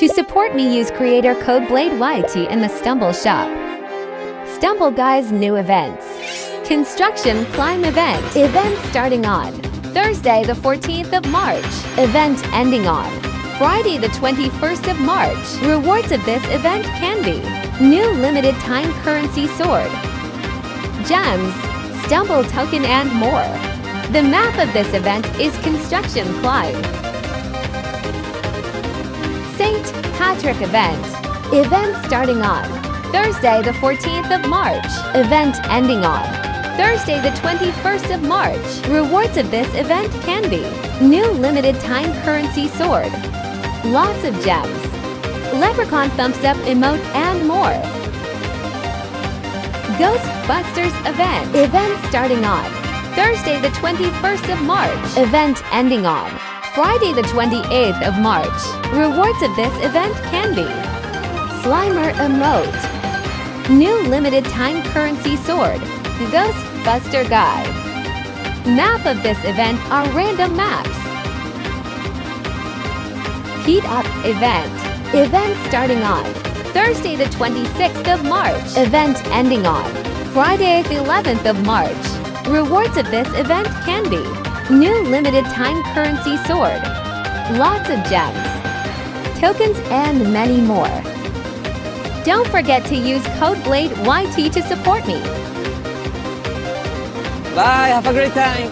To support me, use creator code BLADEYT in the Stumble shop. Stumble Guys new events. Construction Climb event. Event starting on Thursday, the 14th of March. Event ending on Friday, the 21st of March. Rewards of this event can be new limited time currency sword, gems, stumble token, and more. The map of this event is Construction Climb. Patrick event. Event starting on Thursday, the 14th of March. Event ending on Thursday, the 21st of March. Rewards of this event can be new limited time currency sword, lots of gems, leprechaun thumbs up emote, and more. Ghostbusters event. Event starting on Thursday, the 21st of March. Event ending on Friday, the 28th of March. Rewards of this event can be Slimer emote, new limited time currency sword, Ghostbuster guide. Map of this event are random maps. Heat Up event. Event starting on Thursday, the 26th of March. Event ending on Friday, the 11th of March. Rewards of this event can be new limited time currency sword, lots of gems, tokens, and many more. Don't forget to use code BLADEYT to support me. Bye, have a great time.